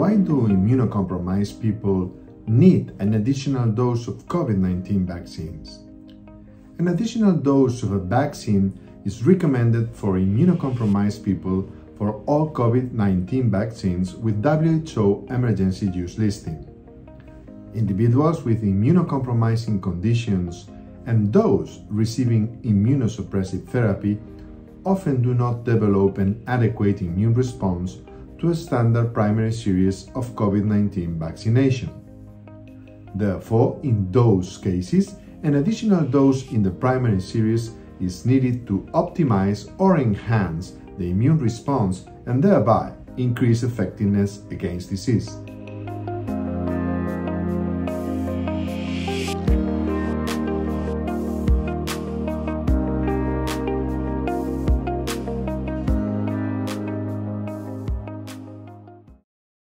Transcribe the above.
why do immunocompromised people need an additional dose of COVID-19 vaccines? An additional dose of a vaccine is recommended for immunocompromised people for all COVID-19 vaccines with WHO emergency use listing. Individuals with immunocompromising conditions and those receiving immunosuppressive therapy often do not develop an adequate immune response to a standard primary series of COVID-19 vaccination. Therefore, in those cases, an additional dose in the primary series is needed to optimize or enhance the immune response and thereby increase effectiveness against disease.